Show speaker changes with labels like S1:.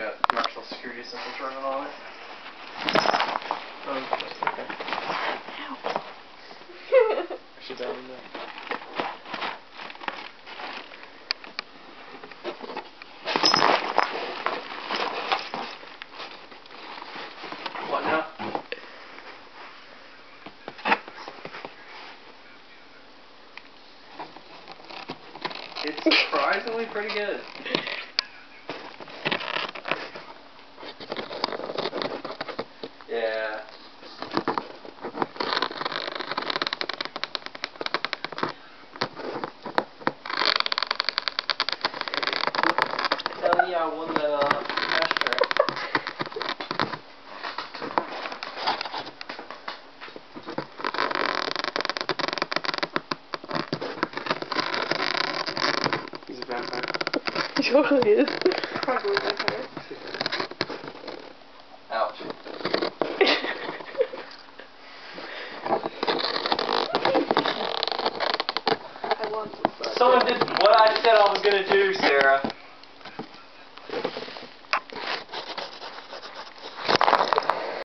S1: got Security Essentials running on it.
S2: Oh, that's okay. I should download that.
S1: What now? It's surprisingly pretty good. Hell yeah, I won that uh cash track.
S2: He's a vampire.
S3: He totally is. Probably a vampire.
S1: Ouch.
S3: I want some fun.
S1: Someone did what I said I was gonna do, Sarah.